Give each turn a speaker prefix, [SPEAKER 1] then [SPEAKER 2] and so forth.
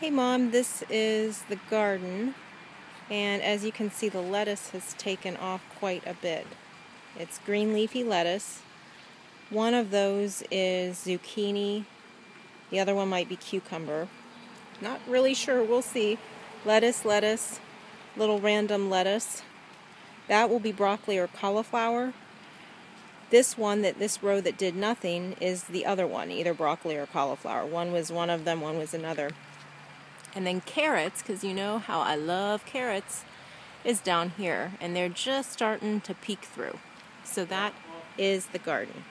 [SPEAKER 1] Hey mom, this is the garden and as you can see the lettuce has taken off quite a bit. It's green leafy lettuce. One of those is zucchini. The other one might be cucumber. Not really sure, we'll see. Lettuce, lettuce, little random lettuce. That will be broccoli or cauliflower. This one, that this row that did nothing, is the other one, either broccoli or cauliflower. One was one of them, one was another. And then carrots, because you know how I love carrots, is down here. And they're just starting to peek through. So that is the garden.